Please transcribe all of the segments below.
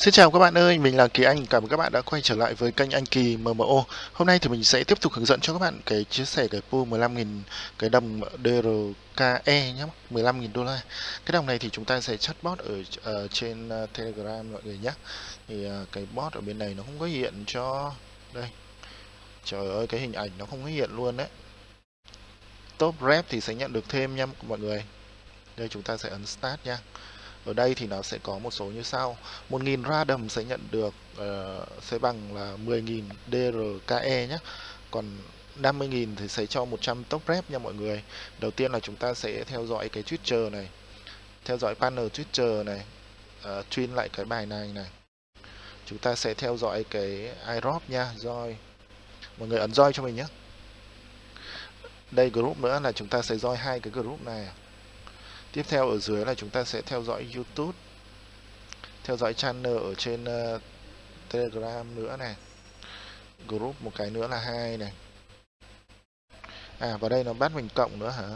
Xin chào các bạn ơi, mình là Kỳ Anh, cảm ơn các bạn đã quay trở lại với kênh Anh Kỳ MMO. Hôm nay thì mình sẽ tiếp tục hướng dẫn cho các bạn cái chia sẻ cái pool 15.000 cái đồng DRKE nhé, 15.000 đô la. Cái đồng này thì chúng ta sẽ chat bot ở, uh, trên uh, Telegram mọi người nhé. Thì uh, cái bot ở bên này nó không có hiện cho đây. Trời ơi cái hình ảnh nó không có hiện luôn đấy. Top rep thì sẽ nhận được thêm nha mọi người. Đây chúng ta sẽ ấn start nha. Ở đây thì nó sẽ có một số như sau. 1.000 radom sẽ nhận được uh, sẽ bằng là 10.000 DRKE nhé. Còn 50.000 thì sẽ cho 100 top rep nha mọi người. Đầu tiên là chúng ta sẽ theo dõi cái Twitter này Theo dõi panel Twitter này uh, Twin lại cái bài này này. Chúng ta sẽ theo dõi cái iRob nha Joy. Mọi người ấn join cho mình nhé. Đây group nữa là chúng ta sẽ join hai cái group này. Tiếp theo ở dưới là chúng ta sẽ theo dõi YouTube Theo dõi channel ở trên uh, Telegram nữa này. Group một cái nữa là hai này. À vào đây nó bắt mình cộng nữa hả?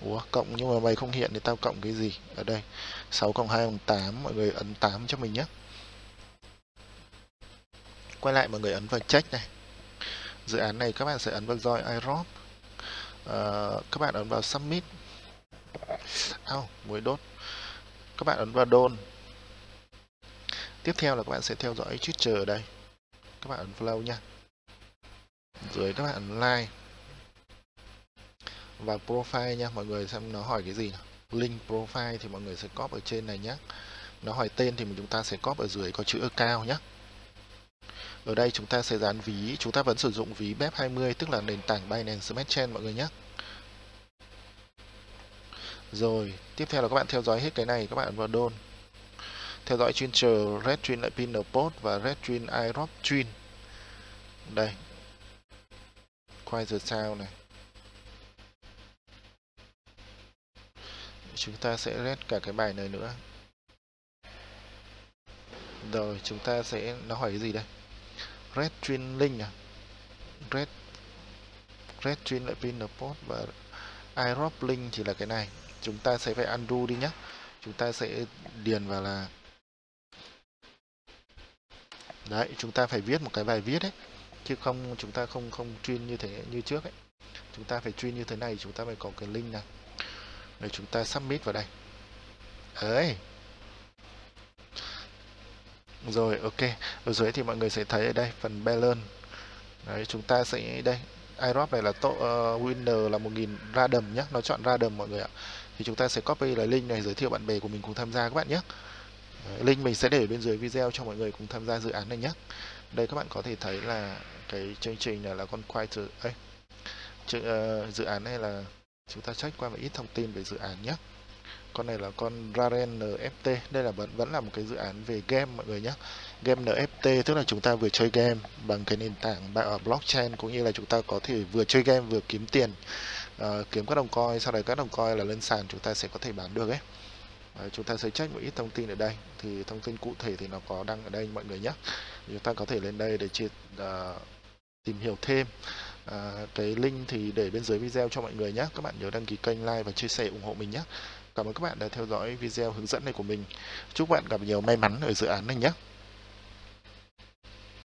Ủa cộng nhưng mà mày không hiện thì tao cộng cái gì? Ở đây 6 cộng 2 bằng 8 Mọi người ấn 8 cho mình nhé. Quay lại mọi người ấn vào check này. Dự án này các bạn sẽ ấn vào join iRob uh, các bạn ấn vào submit ao muối đốt. Các bạn ấn vào don tiếp theo là các bạn sẽ theo dõi Twitter ở đây. Các bạn ấn follow nha. Dưới các bạn ấn like và profile nha mọi người xem nó hỏi cái gì nào. link profile thì mọi người sẽ copy ở trên này nhé nó hỏi tên thì chúng ta sẽ copy ở dưới có chữ cao nhé ở đây chúng ta sẽ dán ví, chúng ta vẫn sử dụng ví BEP20 tức là nền tảng Binance Smart Chain mọi người nhé. Rồi, tiếp theo là các bạn theo dõi hết cái này, các bạn vào đôn. Theo dõi chuyên chờ Red Twin lại Pin Post và Red Twin iRob Twin. Đây. Quay giờ sao này. Chúng ta sẽ red cả cái bài này nữa. Rồi, chúng ta sẽ nó hỏi cái gì đây? Red twin link à? Red red twin lại pin post và iRob link thì là cái này. Chúng ta sẽ phải undo đi nhé chúng ta sẽ điền vào là đấy, chúng ta phải viết một cái bài viết đấy. Chứ không, chúng ta không không chuyên như thế, như trước ấy. Chúng ta phải chuyên như thế này, chúng ta phải có cái link này để chúng ta submit vào đây. Đấy rồi ok. Ở dưới thì mọi người sẽ thấy ở đây phần balance. Đấy chúng ta sẽ đây iRob này là to, uh, winner là 1000 random nhé nó chọn random mọi người ạ. Thì chúng ta sẽ copy lại link này giới thiệu bạn bè của mình cùng tham gia các bạn nhé link mình sẽ để bên dưới video cho mọi người cùng tham gia dự án này nhé đây các bạn có thể thấy là cái chương trình này là con quay từ ấy uh, ờ, dự án này là chúng ta check qua một ít thông tin về dự án nhé con này là con Raren NFT đây là vẫn vẫn là một cái dự án về game mọi người nhé. Game NFT tức là chúng ta vừa chơi game bằng cái nền tảng ở à, blockchain cũng như là chúng ta có thể vừa chơi game vừa kiếm tiền uh, kiếm các đồng coin. Sau đấy các đồng coin là lên sàn chúng ta sẽ có thể bán được ấy. Đấy, chúng ta sẽ check một ít thông tin ở đây. Thì thông tin cụ thể thì nó có đăng ở đây mọi người nhé. Chúng ta có thể lên đây để chia, uh, tìm hiểu thêm. Uh, cái link thì để bên dưới video cho mọi người nhé. Các bạn nhớ đăng ký kênh like và chia sẻ ủng hộ mình nhé. Cảm ơn các bạn đã theo dõi video hướng dẫn này của mình. Chúc bạn gặp nhiều may mắn ở dự án này nhé.